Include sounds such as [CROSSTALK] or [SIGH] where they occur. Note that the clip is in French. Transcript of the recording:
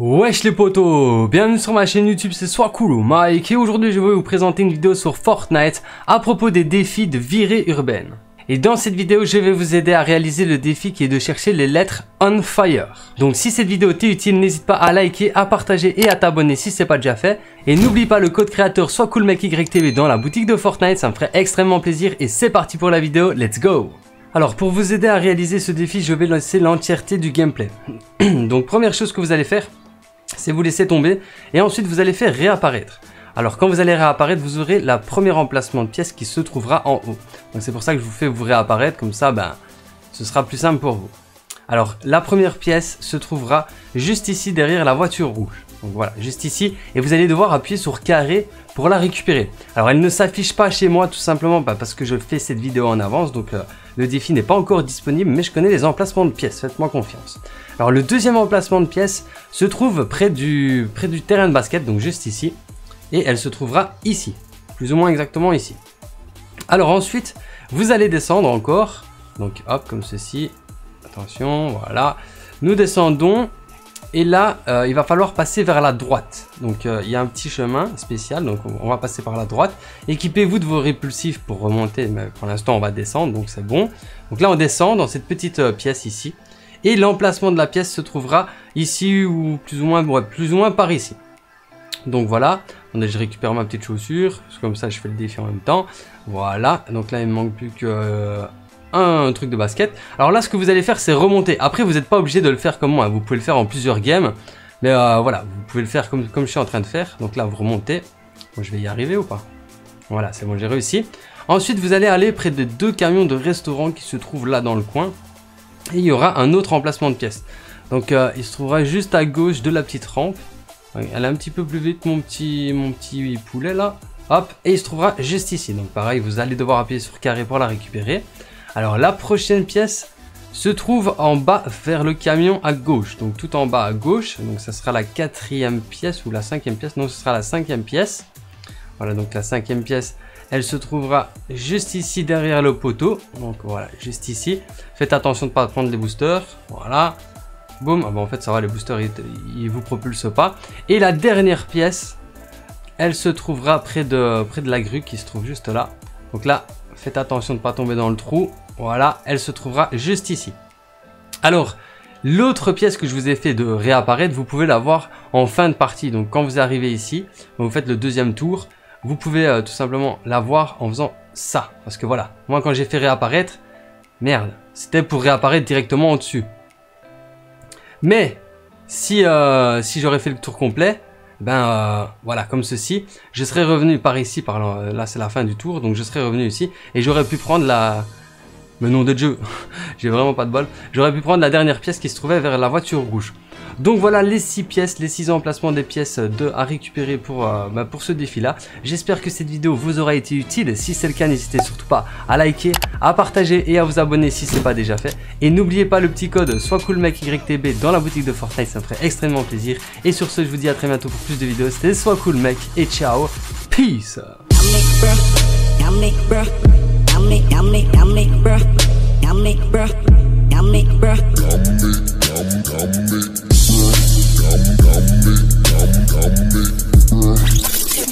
Wesh les potos, bienvenue sur ma chaîne YouTube, c'est cool Mike et aujourd'hui je vais vous présenter une vidéo sur Fortnite à propos des défis de virée urbaine. Et dans cette vidéo, je vais vous aider à réaliser le défi qui est de chercher les lettres on fire. Donc si cette vidéo t'est utile, n'hésite pas à liker, à partager et à t'abonner si c'est pas déjà fait. Et n'oublie pas le code créateur soit cool mec YTV dans la boutique de Fortnite, ça me ferait extrêmement plaisir et c'est parti pour la vidéo, let's go alors pour vous aider à réaliser ce défi, je vais lancer l'entièreté du gameplay. [CLEARS THROAT] Donc première chose que vous allez faire, c'est vous laisser tomber et ensuite vous allez faire réapparaître. Alors quand vous allez réapparaître, vous aurez la première emplacement de pièce qui se trouvera en haut. Donc c'est pour ça que je vous fais vous réapparaître, comme ça ben, ce sera plus simple pour vous. Alors la première pièce se trouvera juste ici derrière la voiture rouge. Donc voilà, juste ici. Et vous allez devoir appuyer sur carré pour la récupérer. Alors elle ne s'affiche pas chez moi tout simplement parce que je fais cette vidéo en avance. Donc euh, le défi n'est pas encore disponible mais je connais les emplacements de pièces, faites-moi confiance. Alors le deuxième emplacement de pièce se trouve près du, près du terrain de basket, donc juste ici. Et elle se trouvera ici, plus ou moins exactement ici. Alors ensuite, vous allez descendre encore. Donc hop, comme ceci. Attention, voilà. Nous descendons et là, euh, il va falloir passer vers la droite. Donc, euh, il y a un petit chemin spécial. Donc, on va passer par la droite. Équipez-vous de vos répulsifs pour remonter. Mais pour l'instant, on va descendre. Donc, c'est bon. Donc là, on descend dans cette petite euh, pièce ici. Et l'emplacement de la pièce se trouvera ici ou plus ou moins, plus ou moins par ici. Donc voilà, je récupère ma petite chaussure, comme ça je fais le défi en même temps. Voilà, donc là il me manque plus que un truc de basket. Alors là, ce que vous allez faire, c'est remonter. Après, vous n'êtes pas obligé de le faire comme moi. Vous pouvez le faire en plusieurs games. Mais euh, voilà, vous pouvez le faire comme, comme je suis en train de faire. Donc là, vous remontez. Moi, je vais y arriver ou pas? Voilà, c'est bon, j'ai réussi. Ensuite, vous allez aller près des deux camions de restaurant qui se trouvent là dans le coin. Et il y aura un autre emplacement de pièces. Donc, euh, il se trouvera juste à gauche de la petite rampe. Elle est un petit peu plus vite, mon petit, mon petit poulet là. Hop, et il se trouvera juste ici. Donc pareil, vous allez devoir appuyer sur carré pour la récupérer. Alors la prochaine pièce se trouve en bas vers le camion à gauche. Donc tout en bas à gauche. Donc ça sera la quatrième pièce ou la cinquième pièce. Non, ce sera la cinquième pièce. Voilà, donc la cinquième pièce, elle se trouvera juste ici derrière le poteau. Donc voilà, juste ici. Faites attention de ne pas prendre les boosters. Voilà. Boum. Ah en fait, ça va, les boosters, ils, vous propulsent pas. Et la dernière pièce, elle se trouvera près de, près de la grue qui se trouve juste là. Donc là, faites attention de ne pas tomber dans le trou. Voilà, elle se trouvera juste ici. Alors, l'autre pièce que je vous ai fait de réapparaître, vous pouvez la voir en fin de partie. Donc quand vous arrivez ici, vous faites le deuxième tour, vous pouvez euh, tout simplement la voir en faisant ça. Parce que voilà, moi quand j'ai fait réapparaître, merde, c'était pour réapparaître directement au-dessus. Mais, si, euh, si j'aurais fait le tour complet, ben euh, voilà, comme ceci, je serais revenu par ici, par là c'est la fin du tour, donc je serais revenu ici, et j'aurais pu prendre la, mais nom de Dieu, [LAUGHS] j'ai vraiment pas de bol. J'aurais pu prendre la dernière pièce qui se trouvait vers la voiture rouge. Donc voilà les 6 pièces, les 6 emplacements des pièces de, à récupérer pour, euh, bah, ce défi là. J'espère que cette vidéo vous aura été utile. Si c'est le cas, n'hésitez surtout pas à liker, à partager et à vous abonner si ce n'est pas déjà fait. Et n'oubliez pas le petit code soit dans la boutique de Fortnite, ça me ferait extrêmement plaisir. Et sur ce, je vous dis à très bientôt pour plus de vidéos. C'était soit cool mec et ciao, peace yummy, yummy, yummy, bruh, yummy, bruh, yummy, bruh.